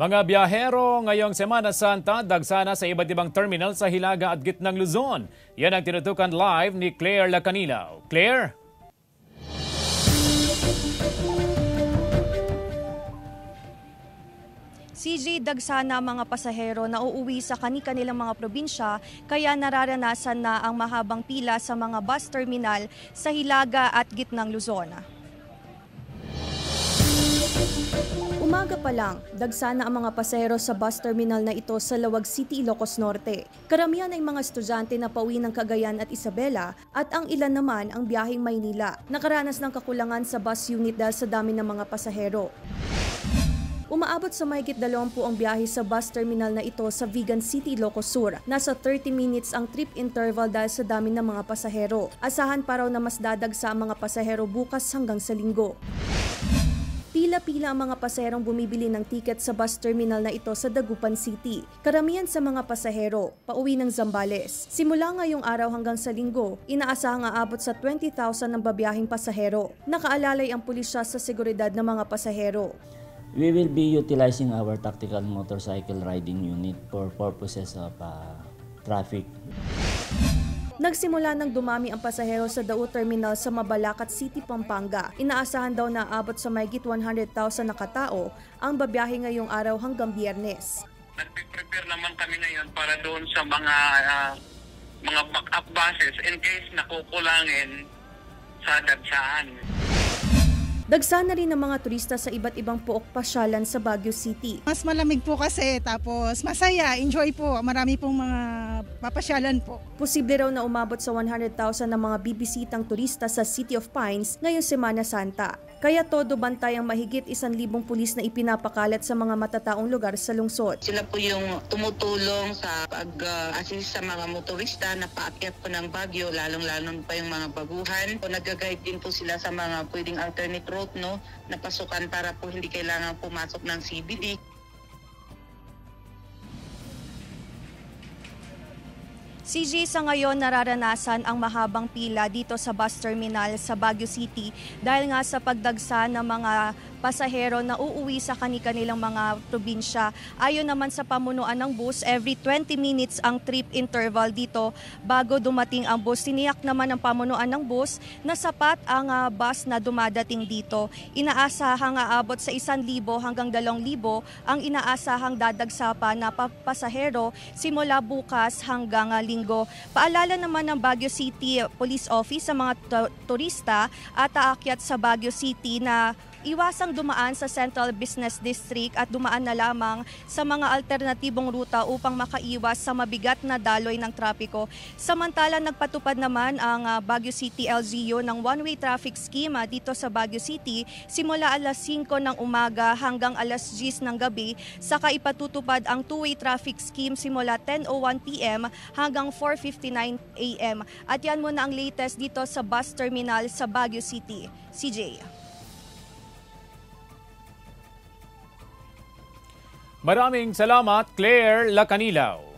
Mga biyahero ngayong Semana Santa dagsana sa iba't ibang terminal sa Hilaga at Gitnang Luzon. Yan ang tinutukan live ni Claire Lacanilaw. Claire? CJ dagsana mga pasahero na uuwi sa kani-kanilang mga probinsya kaya nararanasan na ang mahabang pila sa mga bus terminal sa Hilaga at Gitnang Luzon. Umaga pa lang, dagsana ang mga pasahero sa bus terminal na ito sa Lawag City, Ilocos Norte. Karamihan ay mga estudyante na pauwi ng Cagayan at Isabela at ang ilan naman ang biyaheng Maynila. Nakaranas ng kakulangan sa bus unit dahil sa dami ng mga pasahero. Umaabot sa mahigit 20 ang biyahe sa bus terminal na ito sa Vigan City, Ilocos Sur. Nasa 30 minutes ang trip interval dahil sa dami ng mga pasahero. Asahan pa raw na mas dadagsa ang mga pasahero bukas hanggang sa linggo. Pila-pila ang mga pasaherong bumibili ng tiket sa bus terminal na ito sa Dagupan City. Karamihan sa mga pasahero, pauwi ng Zambales. Simula ngayong araw hanggang sa linggo, inaasahang aabot sa 20,000 ng babiyahing pasahero. Nakaalalay ang pulisya sa seguridad ng mga pasahero. We will be utilizing our tactical motorcycle riding unit for purposes of uh, traffic. Nagsimula ng dumami ang pasahero sa Dao Terminal sa Mabalacat City, Pampanga. Inaasahan daw na abot sa mayigit 100,000 na katao ang babiyahe ngayong araw hanggang biyernes. Nagpe-prepare naman kami ngayon para doon sa mga ah, mga backup buses in case nakukulangin sa dagsaan. Dagsana rin ang mga turista sa iba't ibang pook pasyalan sa Baguio City. Mas malamig po kasi, tapos masaya, enjoy po. Marami pong mga papasyalan po. Posible raw na umabot sa 100,000 ng mga bibisitang turista sa City of Pines ngayong Semana Santa. Kaya todo bantay ang mahigit isang libong pulis na ipinapakalat sa mga matataong lugar sa lungsod. Sila po yung tumutulong sa pag-assist sa mga motorista na paakyat po ng Bagyo, lalong-lalong pa yung mga baguhan. O nag-guide din po sila sa mga pwedeng alternate route no, na pasukan para po hindi kailangan pumasok ng CBD. CJ sa ngayon nararanasan ang mahabang pila dito sa bus terminal sa Baguio City dahil nga sa pagdagsa ng mga pasahero na uuwi sa kani-kanilang mga probinsya. Ayon naman sa pamunuan ng bus, every 20 minutes ang trip interval dito bago dumating ang bus. Siniyak naman ng pamunuan ng bus na sapat ang uh, bus na dumadating dito. Inaasahang aabot sa 1,000 hanggang 2,000 ang inaasahang dadagsa na pasahero simula bukas hanggang uh, linggo. Paalala naman ng Baguio City Police Office sa mga turista at aakyat sa Baguio City na iwasang dumaan sa Central Business District at dumaan na lamang sa mga alternatibong ruta upang makaiwas sa mabigat na daloy ng trapiko. Samantala nagpatupad naman ang ah, Baguio City LGU ng one-way traffic scheme dito sa Baguio City simula alas 5 ng umaga hanggang alas 10 ng gabi saka ipatutupad ang two-way traffic scheme simula 10.01 p.m. hanggang 4.59 a.m. At yan muna ang latest dito sa bus terminal sa Baguio City. CJ. Maraming salamat, Claire Lacanilaw.